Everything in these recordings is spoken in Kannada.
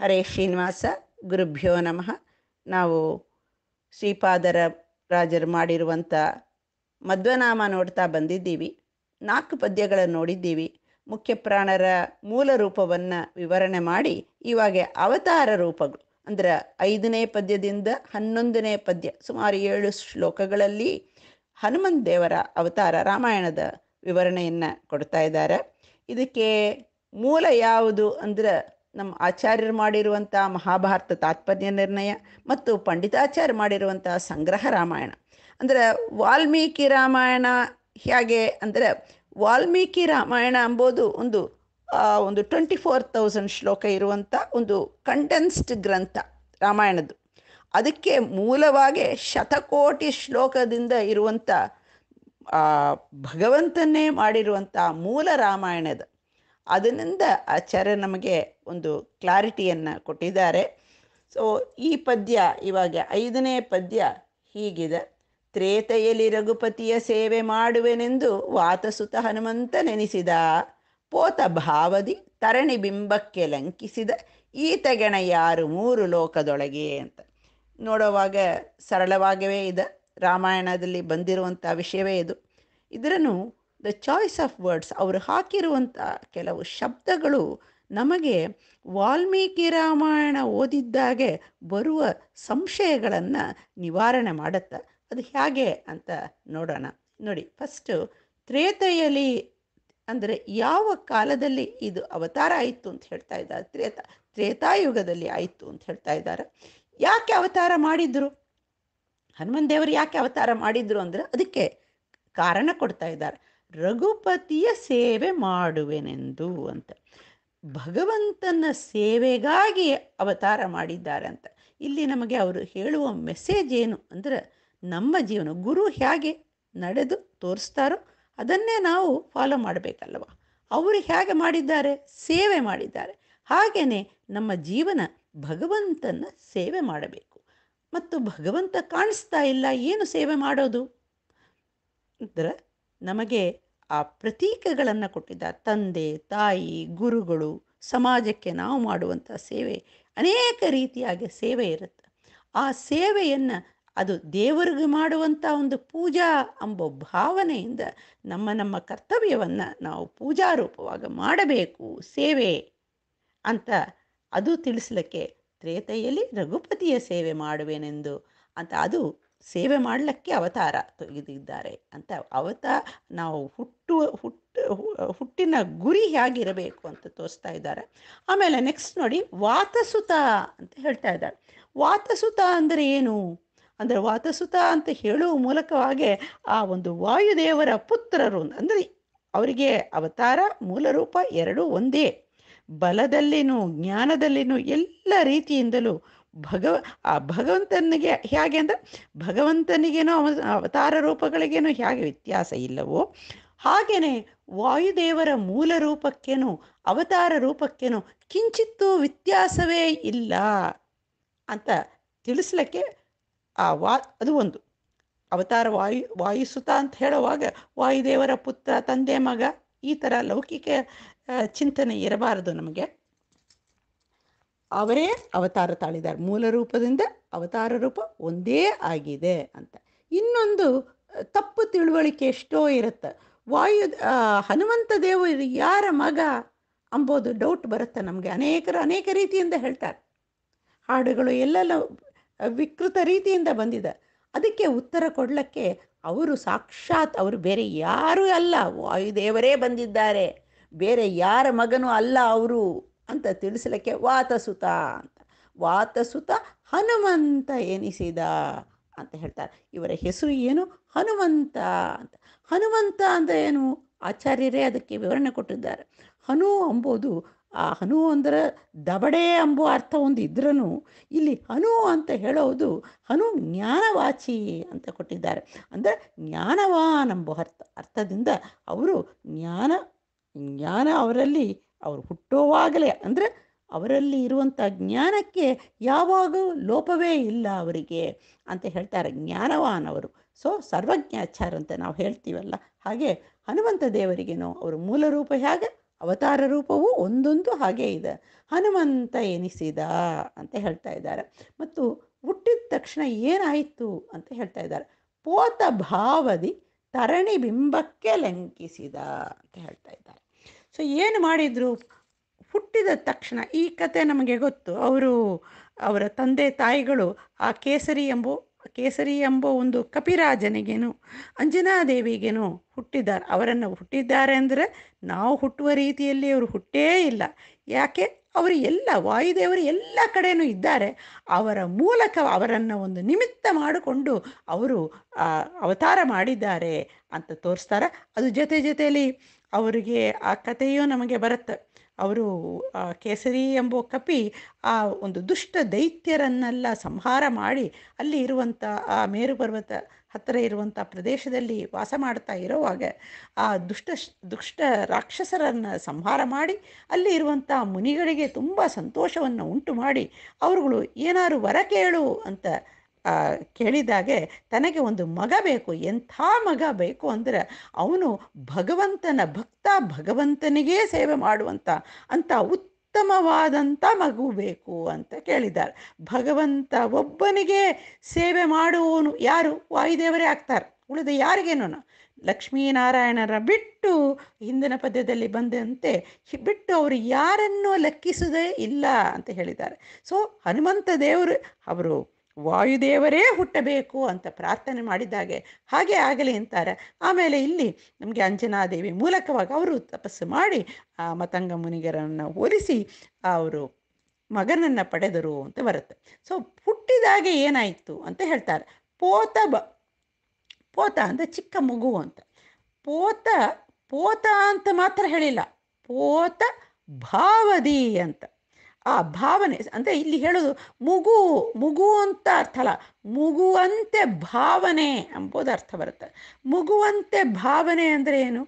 ಹರೇ ಶ್ರೀನಿವಾಸ, ಗುರುಭ್ಯೋ ನಮಃ. ನಾವು ಶ್ರೀಪಾದರ ರಾಜರು ಮಾಡಿರುವಂಥ ಮಧ್ವನಾಮ ನೋಡ್ತಾ ಬಂದಿದ್ದೀವಿ. ನಾಲ್ಕು ಪದ್ಯಗಳನ್ನು ನೋಡಿದ್ದೀವಿ. ಮುಖ್ಯ ಪ್ರಾಣರ ಮೂಲ ರೂಪವನ್ನು ವಿವರಣೆ ಮಾಡಿ, ಇವಾಗ ಅವತಾರ ರೂಪಗಳು. ಅಂದರೆ ಐದನೇ ಪದ್ಯದಿಂದ ಹನ್ನೊಂದನೇ ಪದ್ಯ, ಸುಮಾರು ಏಳು ಶ್ಲೋಕಗಳಲ್ಲಿ ಹನುಮನ್ ದೇವರ ಅವತಾರ ರಾಮಾಯಣದ ವಿವರಣೆಯನ್ನು ಕೊಡ್ತಾ ಇದ್ದಾರೆ. ಇದಕ್ಕೆ ಮೂಲ ಯಾವುದು ಅಂದ್ರೆ ನಮ್ಮ ಆಚಾರ್ಯರು ಮಾಡಿರುವಂಥ ಮಹಾಭಾರತ ತಾತ್ಪರ್ಯ ನಿರ್ಣಯ ಮತ್ತು ಪಂಡಿತಾಚಾರ್ಯ ಮಾಡಿರುವಂಥ ಸಂಗ್ರಹ ರಾಮಾಯಣ. ಅಂದರೆ ವಾಲ್ಮೀಕಿ ರಾಮಾಯಣ ಹೇಗೆ ಅಂದರೆ ವಾಲ್ಮೀಕಿ ರಾಮಾಯಣ ಎಂಬುದು ಒಂದು ಒಂದು ಟ್ವೆಂಟಿ ಫೋರ್ ತೌಸಂಡ್ ಶ್ಲೋಕ ಇರುವಂಥ ಒಂದು ಕಂಡೆನ್ಸ್ಡ್ ಗ್ರಂಥ ರಾಮಾಯಣದ್ದು. ಅದಕ್ಕೆ ಮೂಲವಾಗಿ ಶತಕೋಟಿ ಶ್ಲೋಕದಿಂದ ಇರುವಂಥ ಭಗವಂತನೇ ಮಾಡಿರುವಂಥ ಮೂಲ ರಾಮಾಯಣದ ಅದರಿಂದ ಆಚಾರ್ಯ ನಮಗೆ ಒಂದು ಕ್ಲಾರಿಟಿಯನ್ನು ಕೊಟ್ಟಿದ್ದಾರೆ. ಸೊ ಈ ಪದ್ಯ ಇವಾಗ ಐದನೇ ಪದ್ಯ ಹೀಗಿದೆ. ತ್ರೇತೆಯಲ್ಲಿ ರಘುಪತಿಯ ಸೇವೆ ಮಾಡುವೆನೆಂದು ವಾತಸುತ ಹನುಮಂತ ನೆನೆಸಿದ. ಪೋತ ಭಾವದಿ ತರಣಿ ಬಿಂಬಕ್ಕೆ ಲಂಕಿಸಿದ. ಈತಗೆಣ ಯಾರು ಮೂರು ಲೋಕದೊಳಗೆ ಅಂತ. ನೋಡುವಾಗ ಸರಳವಾಗವೇ ಇದೆ. ರಾಮಾಯಣದಲ್ಲಿ ಬಂದಿರುವಂಥ ವಿಷಯವೇ ಇದು. ಇದರನ್ನು ದ ಚಾಯ್ಸ್ ಆಫ್ ವರ್ಡ್ಸ್ ಅವರು ಹಾಕಿರುವಂಥ ಕೆಲವು ಶಬ್ದಗಳು ನಮಗೆ ವಾಲ್ಮೀಕಿ ರಾಮಾಯಣ ಓದಿದ್ದಾಗೆ ಬರುವ ಸಂಶಯಗಳನ್ನು ನಿವಾರಣೆ ಮಾಡುತ್ತೆ. ಅದು ಹೇಗೆ ಅಂತ ನೋಡೋಣ. ನೋಡಿ ಫಸ್ಟು ತ್ರೇತೆಯಲ್ಲಿ ಅಂದರೆ ಯಾವ ಕಾಲದಲ್ಲಿ ಇದು ಅವತಾರ ಆಯಿತು ಅಂತ ಹೇಳ್ತಾ ಇದ್ದಾರೆ. ತ್ರೇತ, ತ್ರೇತಾಯುಗದಲ್ಲಿ ಆಯಿತು ಅಂತ ಹೇಳ್ತಾ ಇದ್ದಾರೆ. ಯಾಕೆ ಅವತಾರ ಮಾಡಿದ್ರು? ಹನುಮನ್ ದೇವರು ಯಾಕೆ ಅವತಾರ ಮಾಡಿದ್ರು ಅಂದರೆ ಅದಕ್ಕೆ ಕಾರಣ ಕೊಡ್ತಾ ಇದ್ದಾರೆ. ರಘುಪತಿಯ ಸೇವೆ ಮಾಡುವೆನೆಂದು ಅಂತ. ಭಗವಂತನ ಸೇವೆಗಾಗಿ ಅವತಾರ ಮಾಡಿದ್ದಾರೆ ಅಂತ. ಇಲ್ಲಿ ನಮಗೆ ಅವರು ಹೇಳುವ ಮೆಸೇಜ್ ಏನು ಅಂದರೆ, ನಮ್ಮ ಜೀವನ, ಗುರು ಹೇಗೆ ನಡೆದು ತೋರಿಸ್ತಾರೋ ಅದನ್ನೇ ನಾವು ಫಾಲೋ ಮಾಡಬೇಕಲ್ವ? ಅವರು ಹೇಗೆ ಮಾಡಿದ್ದಾರೆ? ಸೇವೆ ಮಾಡಿದ್ದಾರೆ. ಹಾಗೆಯೇ ನಮ್ಮ ಜೀವನ ಭಗವಂತನ ಸೇವೆ ಮಾಡಬೇಕು. ಮತ್ತು ಭಗವಂತ ಕಾಣಿಸ್ತಾ ಇಲ್ಲ, ಏನು ಸೇವೆ ಮಾಡೋದು? ಅಂದರೆ ನಮಗೆ ಆ ಪ್ರತೀಕಗಳನ್ನು ಕೊಟ್ಟಿದ್ದ ತಂದೆ, ತಾಯಿ, ಗುರುಗಳು, ಸಮಾಜಕ್ಕೆ ನಾವು ಮಾಡುವಂಥ ಸೇವೆ, ಅನೇಕ ರೀತಿಯಾಗಿ ಸೇವೆ ಇರುತ್ತೆ. ಆ ಸೇವೆಯನ್ನು ಅದು ದೇವರಿಗೆ ಮಾಡುವಂಥ ಒಂದು ಪೂಜಾ ಎಂಬ ಭಾವನೆಯಿಂದ ನಮ್ಮ ನಮ್ಮ ಕರ್ತವ್ಯವನ್ನು ನಾವು ಪೂಜಾರೂಪವಾಗಿ ಮಾಡಬೇಕು, ಸೇವೆ ಅಂತ ಅದು ತಿಳಿಸ್ಲಿಕ್ಕೆ ತ್ರೇತೆಯಲ್ಲಿ ರಘುಪತಿಯ ಸೇವೆ ಮಾಡುವೆನೆಂದು ಅಂತ ಅದು ಸೇವೆ ಮಾಡಲಿಕ್ಕೆ ಅವತಾರ ತೆಗೆದಿದ್ದಾರೆ ಅಂತ ಅವತ ನಾವು ಹುಟ್ಟು ಹುಟ್ಟು ಹುಟ್ಟಿನ ಗುರಿ ಹೇಗಿರಬೇಕು ಅಂತ ತೋರಿಸ್ತಾ ಇದ್ದಾರೆ. ಆಮೇಲೆ ನೆಕ್ಸ್ಟ್ ನೋಡಿ ವಾತಸುತ ಅಂತ ಹೇಳ್ತಾ ಇದ್ದಾರೆ. ವಾತಸುತ ಅಂದರೆ ಏನು? ಅಂದರೆ ವಾತಸುತ ಅಂತ ಹೇಳುವ ಮೂಲಕವಾಗಿ ಆ ಒಂದು ವಾಯುದೇವರ ಪುತ್ರರು ಅಂದರೆ ಅವರಿಗೆ ಅವತಾರ ಮೂಲರೂಪ ಎರಡೂ ಒಂದೇ. ಬಲದಲ್ಲಿನೂ ಜ್ಞಾನದಲ್ಲಿನೂ ಎಲ್ಲ ರೀತಿಯಿಂದಲೂ ಭಗವ, ಆ ಭಗವಂತನಿಗೆ ಹೇಗೆ ಅಂದರೆ ಭಗವಂತನಿಗೇನೋ ಅವತಾರ ರೂಪಗಳಿಗೇನೋ ಹೇಗೆ ವ್ಯತ್ಯಾಸ ಇಲ್ಲವೋ ಹಾಗೆಯೇ ವಾಯುದೇವರ ಮೂಲ ರೂಪಕ್ಕೇನು, ಅವತಾರ ರೂಪಕ್ಕೇನು ಕಿಂಚಿತ್ತೂ ವ್ಯತ್ಯಾಸವೇ ಇಲ್ಲ ಅಂತ ತಿಳಿಸ್ಲಿಕ್ಕೆ ಆ ವಾ, ಅದು ಒಂದು. ಅವತಾರ ವಾಯು, ವಾಯುಸುತ ಅಂತ ಹೇಳುವಾಗ ವಾಯುದೇವರ ಪುತ್ರ, ತಂದೆ, ಮಗ ಈ ಥರ ಲೌಕಿಕ ಚಿಂತನೆ ಇರಬಾರದು ನಮಗೆ. ಅವರೇ ಅವತಾರ ತಾಳಿದ್ದಾರೆ. ಮೂಲ ರೂಪದಿಂದ ಅವತಾರ ರೂಪ ಒಂದೇ ಆಗಿದೆ ಅಂತ. ಇನ್ನೊಂದು ತಪ್ಪು ತಿಳುವಳಿಕೆ ಎಷ್ಟೋ ಇರುತ್ತೆ. ವಾಯು ಹನುಮಂತ ದೇವರು ಯಾರ ಮಗ ಅಂಬೋದು ಡೌಟ್ ಬರುತ್ತೆ ನಮಗೆ. ಅನೇಕರು ಅನೇಕ ರೀತಿಯಿಂದ ಹೇಳ್ತಾರೆ. ಹಾಡುಗಳು ಎಲ್ಲೆಲ್ಲ ವಿಕೃತ ರೀತಿಯಿಂದ ಬಂದಿದೆ. ಅದಕ್ಕೆ ಉತ್ತರ ಕೊಡಲಿಕ್ಕೆ ಅವರು ಸಾಕ್ಷಾತ್ ಅವರು ಬೇರೆ ಯಾರೂ ಅಲ್ಲ. ವಾಯುದೇವರೇ ಬಂದಿದ್ದಾರೆ. ಬೇರೆ ಯಾರ ಮಗನೂ ಅಲ್ಲ ಅವರು. ಅಂತ ತಿಳಿಸಲಿಕ್ಕೆ ವಾತಸುತ ಅಂತ. ವಾತಸುತ ಹನುಮಂತ ಎನಿಸಿದ ಅಂತ ಹೇಳ್ತಾರೆ. ಇವರ ಹೆಸರು ಏನು? ಹನುಮಂತ ಅಂತ. ಹನುಮಂತ ಅಂದರೆ ಏನು? ಆಚಾರ್ಯರೇ ಅದಕ್ಕೆ ವಿವರಣೆ ಕೊಟ್ಟಿದ್ದಾರೆ. ಹನು ಅಂಬೋದು, ಆ ಹನು ಅಂದರೆ ದಬಡೆ ಅಂಬೋ ಅರ್ಥ ಒಂದು ಇದ್ರೂ ಇಲ್ಲಿ ಹನು ಅಂತ ಹೇಳೋದು ಹನು ಜ್ಞಾನವಾಚಿ ಅಂತ ಕೊಟ್ಟಿದ್ದಾರೆ. ಅಂದರೆ ಜ್ಞಾನವಾನ್ ಎಂಬ ಅರ್ಥ ಅರ್ಥದಿಂದ ಅವರು ಜ್ಞಾನ ಜ್ಞಾನ ಅವರಲ್ಲಿ ಅವರು ಹುಟ್ಟುವಾಗಲೇ, ಅಂದರೆ ಅವರಲ್ಲಿ ಇರುವಂಥ ಜ್ಞಾನಕ್ಕೆ ಯಾವಾಗ ಲೋಪವೇ ಇಲ್ಲ ಅವರಿಗೆ ಅಂತ ಹೇಳ್ತಾರೆ ಜ್ಞಾನವಾನ್ ಅವರು ಸೊ ಸರ್ವಜ್ಞಾಚಾರ ಅಂತ ನಾವು ಹೇಳ್ತೀವಲ್ಲ, ಹಾಗೆ ಹನುಮಂತ ದೇವರಿಗೇನು ಅವರು ಮೂಲ ರೂಪ ಹೇಗೆ? ಅವತಾರ ರೂಪವು ಒಂದೊಂದು ಹಾಗೆ ಇದೆ. ಹನುಮಂತ ಎನಿಸಿದ ಅಂತ ಹೇಳ್ತಾ ಇದ್ದಾರೆ. ಮತ್ತು ಹುಟ್ಟಿದ ತಕ್ಷಣ ಏನಾಯಿತು ಅಂತ ಹೇಳ್ತಾ ಇದ್ದಾರೆ. ಪೋತ ಭಾವದಿ ತರಣಿ ಬಿಂಬಕ್ಕೆ ಲಂಕಿಸಿದ ಅಂತ ಹೇಳ್ತಾ ಇದ್ದಾರೆ. ಸೊ ಏನು ಮಾಡಿದರು? ಹುಟ್ಟಿದ ತಕ್ಷಣ ಈ ಕತೆ ನಮಗೆ ಗೊತ್ತು. ಅವರು, ಅವರ ತಂದೆ ತಾಯಿಗಳು ಆ ಕೇಸರಿ ಎಂಬ ಕೇಸರಿ ಎಂಬ ಒಂದು ಕಪಿರಾಜನಿಗೇನು ಅಂಜನಾದೇವಿಗೇನು ಹುಟ್ಟಿದ್ದಾರೆ. ಅವರನ್ನು ಹುಟ್ಟಿದ್ದಾರೆ ಅಂದರೆ ನಾವು ಹುಟ್ಟುವ ರೀತಿಯಲ್ಲಿ ಅವರು ಹುಟ್ಟೇ ಇಲ್ಲ. ಯಾಕೆ? ಅವರು ಎಲ್ಲ, ವಾಯುದೇವರು ಎಲ್ಲ ಕಡೆಯೂ ಇದ್ದಾರೆ. ಅವರ ಮೂಲಕ ಅವರನ್ನು ಒಂದು ನಿಮಿತ್ತ ಮಾಡಿಕೊಂಡು ಅವರು ಅವತಾರ ಮಾಡಿದ್ದಾರೆ ಅಂತ ತೋರಿಸ್ತಾರೆ. ಅದು ಜೊತೆ ಜೊತೆಯಲ್ಲಿ ಅವರಿಗೆ ಆ ಕಥೆಯೂ ನಮಗೆ ಬರುತ್ತೆ. ಅವರು ಕೇಸರಿ ಎಂಬ ಕಪಿ ಆ ಒಂದು ದುಷ್ಟ ದೈತ್ಯರನ್ನೆಲ್ಲ ಸಂಹಾರ ಮಾಡಿ ಅಲ್ಲಿ ಇರುವಂಥ ಆ ಮೇರು ಪರ್ವತ ಹತ್ತಿರ ಇರುವಂಥ ಪ್ರದೇಶದಲ್ಲಿ ವಾಸ ಮಾಡ್ತಾ ಇರೋವಾಗ ಆ ದುಷ್ಟ ದುಷ್ಟ ರಾಕ್ಷಸರನ್ನು ಸಂಹಾರ ಮಾಡಿ ಅಲ್ಲಿ ಇರುವಂಥ ಮುನಿಗಳಿಗೆ ತುಂಬ ಸಂತೋಷವನ್ನು ಉಂಟು ಮಾಡಿ, ಅವರುಗಳು ಏನಾರು ವರ ಕೇಳು ಅಂತ ಕೇಳಿದಾಗೆ ತನಗೆ ಒಂದು ಮಗ ಬೇಕು, ಎಂಥ ಮಗ ಬೇಕು ಅಂದರೆ ಅವನು ಭಗವಂತನ ಭಕ್ತ, ಭಗವಂತನಿಗೇ ಸೇವೆ ಮಾಡುವಂಥ ಅಂಥ ಉತ್ತಮವಾದಂಥ ಮಗು ಬೇಕು ಅಂತ ಕೇಳಿದ್ದಾರೆ ಭಗವಂತ ಒಬ್ಬನಿಗೆ ಸೇವೆ ಮಾಡುವವನು ಯಾರು? ವಾಯುದೇವರೇ ಆಗ್ತಾರೆ. ಉಳಿದ ಯಾರಿಗೇನು? ಲಕ್ಷ್ಮೀನಾರಾಯಣರ ಬಿಟ್ಟು ಹಿಂದಿನ ಪದ್ಯದಲ್ಲಿ ಬಂದಂತೆ ಬಿಟ್ಟು ಅವರು ಯಾರನ್ನೂ ಲೆಕ್ಕಿಸದೇ ಇಲ್ಲ ಅಂತ ಹೇಳಿದ್ದಾರೆ. ಸೊ ಹನುಮಂತ ದೇವರು ಅವರು ವಾಯುದೇವರೇ ಹುಟ್ಟಬೇಕು ಅಂತ ಪ್ರಾರ್ಥನೆ ಮಾಡಿದಾಗೆ ಹಾಗೆ ಆಗಲಿ ಅಂತಾರೆ. ಆಮೇಲೆ ಇಲ್ಲಿ ನಮಗೆ ಅಂಜನಾದೇವಿ ಮೂಲಕವಾಗಿ ಅವರು ತಪಸ್ಸು ಮಾಡಿ ಆ ಮತಂಗ ಮುನಿಗರನ್ನು ಹೋಲಿಸಿ ಅವರು ಮಗನನ್ನು ಪಡೆದರು ಅಂತ ಬರುತ್ತೆ. ಸೊ ಹುಟ್ಟಿದಾಗೆ ಏನಾಯಿತು ಅಂತ ಹೇಳ್ತಾರೆ. ಪೋತ ಬ, ಪೋತ ಅಂದರೆ ಚಿಕ್ಕ ಮಗು ಅಂತ. ಪೋತ ಪೋತ ಅಂತ ಮಾತ್ರ ಹೇಳಿಲ್ಲ. ಪೋತ ಭಾವದಿ ಅಂತ. ಆ ಭಾವನೆ ಅಂದರೆ ಇಲ್ಲಿ ಹೇಳೋದು ಮುಗು ಮುಗು ಅಂತ ಅರ್ಥ ಅಲ್ಲ, ಮುಗುವಂತೆ ಭಾವನೆ ಎಂಬುದು ಅರ್ಥ ಬರುತ್ತೆ. ಮುಗುವಂತೆ ಭಾವನೆ ಅಂದರೆ ಏನು?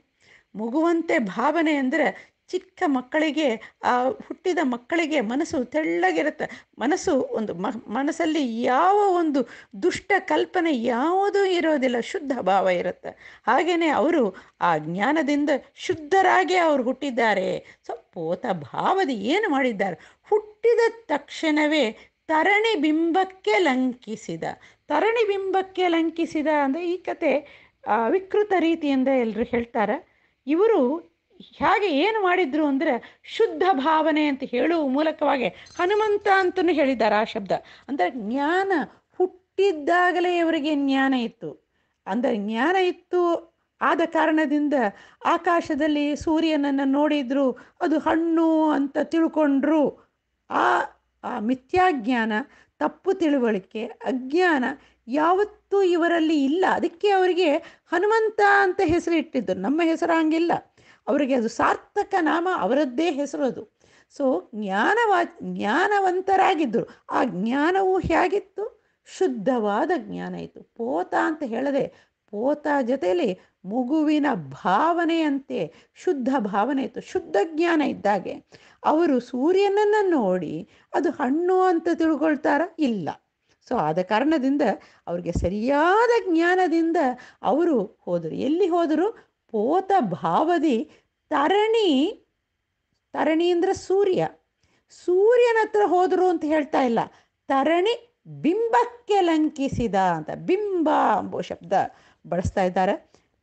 ಮುಗುವಂತೆ ಭಾವನೆ ಅಂದರೆ ಚಿಕ್ಕ ಮಕ್ಕಳಿಗೆ, ಆ ಹುಟ್ಟಿದ ಮಕ್ಕಳಿಗೆ ಮನಸ್ಸು ತೆಳ್ಳಗಿರುತ್ತೆ. ಮನಸ್ಸು ಒಂದು ಮನಸ್ಸಲ್ಲಿ ಯಾವ ಒಂದು ದುಷ್ಟ ಕಲ್ಪನೆ ಯಾವುದೂ ಇರೋದಿಲ್ಲ, ಶುದ್ಧ ಭಾವ ಇರುತ್ತೆ. ಹಾಗೆಯೇ ಅವರು ಆ ಜ್ಞಾನದಿಂದ ಶುದ್ಧರಾಗಿ ಅವರು ಹುಟ್ಟಿದ್ದಾರೆ. ಸೊ, ಪೋತ ಭಾವದ ಏನು ಮಾಡಿದ್ದಾರೆ? ಹುಟ್ಟಿದ ತಕ್ಷಣವೇ ತರಣಿ ಬಿಂಬಕ್ಕೆ ಲಂಕಿಸಿದ. ತರಣಿ ಬಿಂಬಕ್ಕೆ ಲಂಕಿಸಿದ ಅಂದರೆ ಈ ಕತೆ ವಿಕೃತ ರೀತಿಯಿಂದ ಎಲ್ಲರೂ ಹೇಳ್ತಾರೆ. ಇವರು ಹೇಗೆ ಏನು ಮಾಡಿದ್ರು ಅಂದರೆ ಶುದ್ಧ ಭಾವನೆ ಅಂತ ಹೇಳುವ ಮೂಲಕವಾಗಿ ಹನುಮಂತ ಅಂತಲೂ ಹೇಳಿದ್ದಾರೆ ಆ ಶಬ್ದ. ಅಂದರೆ ಜ್ಞಾನ ಹುಟ್ಟಿದ್ದಾಗಲೇ ಇವರಿಗೆ ಜ್ಞಾನ ಇತ್ತು. ಅಂದರೆ ಜ್ಞಾನ ಇತ್ತು ಆದ ಕಾರಣದಿಂದ ಆಕಾಶದಲ್ಲಿ ಸೂರ್ಯನನ್ನು ನೋಡಿದ್ರು, ಅದು ಹಣ್ಣು ಅಂತ ತಿಳ್ಕೊಂಡ್ರು. ಆ ಆ ಮಿಥ್ಯಾಜ್ಞಾನ, ತಪ್ಪು ತಿಳುವಳಿಕೆ, ಅಜ್ಞಾನ ಯಾವತ್ತೂ ಇವರಲ್ಲಿ ಇಲ್ಲ. ಅದಕ್ಕೆ ಅವರಿಗೆ ಹನುಮಂತ ಅಂತ ಹೆಸರು ಇಟ್ಟಿದ್ದರು ನಮ್ಮ ಹೆಸರು ಹಂಗಿಲ್ಲ. ಅವರಿಗೆ ಅದು ಸಾರ್ಥಕ ನಾಮ ಅವರದ್ದೇ ಹೆಸರು ಅದು. ಸೊ ಜ್ಞಾನವಾ, ಜ್ಞಾನವಂತರಾಗಿದ್ದರು. ಆ ಜ್ಞಾನವು ಹೇಗಿತ್ತು ಶುದ್ಧವಾದ ಜ್ಞಾನ ಇತ್ತು. ಪೋತ ಅಂತ ಹೇಳದೆ, ಪೋತ ಜೊತೆಯಲ್ಲಿ ಮಗುವಿನ ಭಾವನೆಯಂತೆ ಶುದ್ಧ ಭಾವನೆ ಇತ್ತು. ಶುದ್ಧ ಜ್ಞಾನ ಇದ್ದಾಗೆ. ಅವರು ಸೂರ್ಯನನ್ನು ನೋಡಿ ಅದು ಹಣ್ಣು ಅಂತ ತಿಳ್ಕೊಳ್ತಾರ? ಇಲ್ಲ. ಸೊ ಆದ ಕಾರಣದಿಂದ ಅವ್ರಿಗೆ ಸರಿಯಾದ ಜ್ಞಾನದಿಂದ ಅವರು ಹೋದರು. ಎಲ್ಲಿ ಹೋದರು? ಪೋತ ಭಾವದಿ ತರಣಿ ತರಣಿ ಅಂದರೆ ಸೂರ್ಯ. ಸೂರ್ಯನ ಹತ್ರ ಹೋದರು ಅಂತ ಹೇಳ್ತಾ ಇಲ್ಲ. ತರಣಿ ಬಿಂಬಕ್ಕೆ ಲಂಕಿಸಿದ ಅಂತ, ಬಿಂಬ ಅಂಬೋ ಶಬ್ದ ಬಳಸ್ತಾ ಇದ್ದಾರೆ.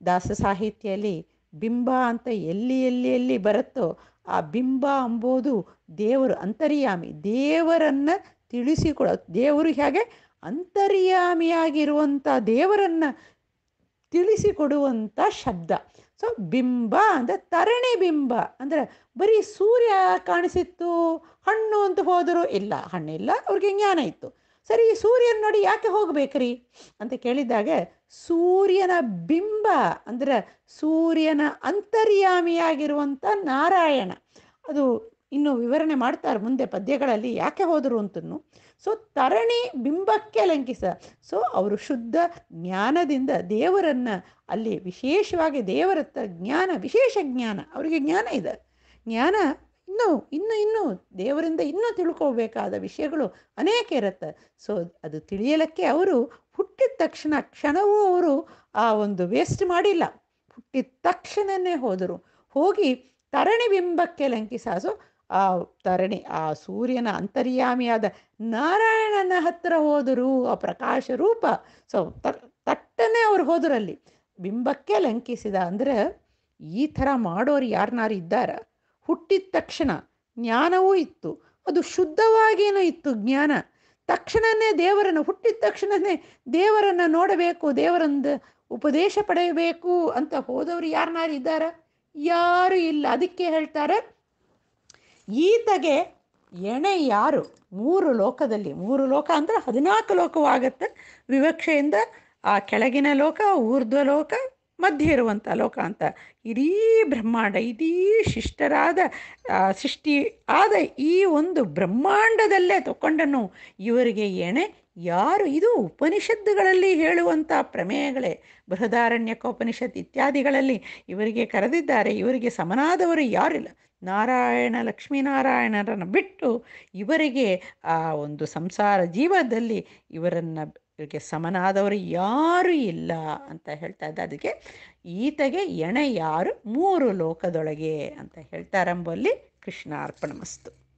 ದಾಸ ಸಾಹಿತ್ಯದಲ್ಲಿ ಬಿಂಬ ಅಂತ ಎಲ್ಲಿ ಎಲ್ಲಿ ಎಲ್ಲಿ ಬರುತ್ತೋ ಆ ಬಿಂಬ ಅಂಬೋದು ದೇವರು ಅಂತರ್ಯಾಮಿ. ದೇವರನ್ನು ತಿಳಿಸಿಕೊಡ, ದೇವರು ಹೇಗೆ? ಅಂತರ್ಯಾಮಿಯಾಗಿರುವಂಥ ದೇವರನ್ನು ತಿಳಿಸಿಕೊಡುವಂಥ ಶಬ್ದ. ಸೊ ಬಿಂಬ ಅಂದರೆ ತರಣಿ ಬಿಂಬ ಅಂದರೆ ಬರೀ ಸೂರ್ಯ ಕಾಣಿಸಿತ್ತು, ಹಣ್ಣು ಅಂತ ಹೋದರೂ ಇಲ್ಲ ಹಣ್ಣಿಲ್ಲ ಅವ್ರಿಗೆ ಜ್ಞಾನ ಇತ್ತು. ಸರಿ, ಈ ಸೂರ್ಯನ ನೋಡಿ ಯಾಕೆ ಹೋಗಬೇಕ್ರಿ? ಅಂತ ಕೇಳಿದಾಗ ಸೂರ್ಯನ ಬಿಂಬ ಅಂದರೆ ಸೂರ್ಯನ ಅಂತರ್ಯಾಮಿಯಾಗಿರುವಂಥ ನಾರಾಯಣ. ಅದು ಇನ್ನು ವಿವರಣೆ ಮಾಡ್ತಾರೆ ಮುಂದೆ ಪದ್ಯಗಳಲ್ಲಿ ಯಾಕೆ ಹೋದರು ಅಂತನು ಸೊ ತರಣಿ ಬಿಂಬಕ್ಕೆ ಲಂಕಿಸ ಸೊ ಅವರು ಶುದ್ಧ ಜ್ಞಾನದಿಂದ ದೇವರನ್ನು ಅಲ್ಲಿ ವಿಶೇಷವಾಗಿ ದೇವರತ್ತ ಜ್ಞಾನ ವಿಶೇಷ ಜ್ಞಾನ ಅವರಿಗೆ ಜ್ಞಾನ ಇದೆ ಜ್ಞಾನ ಇನ್ನೂ ಇನ್ನೂ ಇನ್ನೂ ದೇವರಿಂದ ಇನ್ನೂ ತಿಳ್ಕೋಬೇಕಾದ ವಿಷಯಗಳು ಅನೇಕ ಇರುತ್ತೆ ಸೊ ಅದು ತಿಳಿಯಲಿಕ್ಕೆ ಅವರು ಹುಟ್ಟಿದ ತಕ್ಷಣ ಕ್ಷಣವೂ ಅವರು ಆ ಒಂದು ವೇಸ್ಟ್ ಮಾಡಿಲ್ಲ ಹುಟ್ಟಿದ ತಕ್ಷಣನೇ ಹೋದರು ಹೋಗಿ ತರಣಿ ಬಿಂಬಕ್ಕೆ ಲಂಕಿಸ ಸೊ ಆ ತರಣಿ, ಆ ಸೂರ್ಯನ ಅಂತರ್ಯಾಮಿಯಾದ ನಾರಾಯಣನ ಹತ್ತಿರ ಹೋದರು ಆ ಪ್ರಕಾಶ ರೂಪ, ಸೊ ತಟ್ಟನೆ ಅವ್ರು ಹೋದರಲ್ಲಿ. ಬಿಂಬಕ್ಕೆ ಲಂಕಿಸಿದ ಅಂದರೆ ಈ ಥರ ಮಾಡೋರು ಯಾರನ್ನಾರು ಇದ್ದಾರ? ಹುಟ್ಟಿದ ತಕ್ಷಣ ಜ್ಞಾನವೂ ಇತ್ತು. ಅದು ಶುದ್ಧವಾಗೇನೋ ಇತ್ತು ಜ್ಞಾನ. ತಕ್ಷಣವೇ ದೇವರನ್ನು, ಹುಟ್ಟಿದ ತಕ್ಷಣನೇ ದೇವರನ್ನು ನೋಡಬೇಕು, ದೇವರಂದ ಉಪದೇಶ ಪಡೆಯಬೇಕು ಅಂತ ಹೋದವರು ಯಾರನ್ನಾರು ಇದ್ದಾರ? ಯಾರು ಇಲ್ಲ. ಅದಕ್ಕೆ ಹೇಳ್ತಾರೆ ಈತಗೆ ಎಣೆ ಯಾರು? ಮೂರು ಲೋಕದಲ್ಲಿ. ಮೂರು ಲೋಕ ಅಂದರೆ ಹದಿನಾಲ್ಕು ಲೋಕವಾಗುತ್ತೆ ವಿವಕ್ಷೆಯಿಂದ ಆ ಕೆಳಗಿನ ಲೋಕ, ಊರ್ಧ್ವ ಲೋಕ, ಮಧ್ಯೆ ಇರುವಂಥ ಲೋಕ ಅಂತ. ಇಡೀ ಬ್ರಹ್ಮಾಂಡ, ಇಡೀ ಶಿಷ್ಟರಾದ ಸೃಷ್ಟಿ ಆದ ಈ ಒಂದು ಬ್ರಹ್ಮಾಂಡದಲ್ಲೇ ತಗೊಂಡನು ಇವರಿಗೆ ಎಣೆ ಯಾರು? ಇದು ಉಪನಿಷತ್ತುಗಳಲ್ಲಿ ಹೇಳುವಂಥ ಪ್ರಮೇಯಗಳೇ. ಬೃಹದಾರಣ್ಯಕೋಪನಿಷತ್ ಇತ್ಯಾದಿಗಳಲ್ಲಿ ಇವರಿಗೆ ಕರೆದಿದ್ದಾರೆ. ಇವರಿಗೆ ಸಮನಾದವರು ಯಾರಿಲ್ಲ. ನಾರಾಯಣ, ಲಕ್ಷ್ಮೀನಾರಾಯಣರನ್ನು ಬಿಟ್ಟು ಇವರಿಗೆ ಆ ಒಂದು ಸಂಸಾರ ಜೀವದಲ್ಲಿ ಇವರನ್ನು ಇವರಿಗೆ ಸಮನಾದವರು ಯಾರೂ ಇಲ್ಲ ಅಂತ ಹೇಳ್ತಾ ಇದ್ದ. ಅದಕ್ಕೆ ಈತಗೆ ಎಣೆ ಯಾರು? ಮೂರು ಲೋಕದೊಳಗೆ ಅಂತ ಹೇಳ್ತಾರೆಂಬಲ್ಲಿ ಕೃಷ್ಣ ಅರ್ಪಣಮಸ್ತು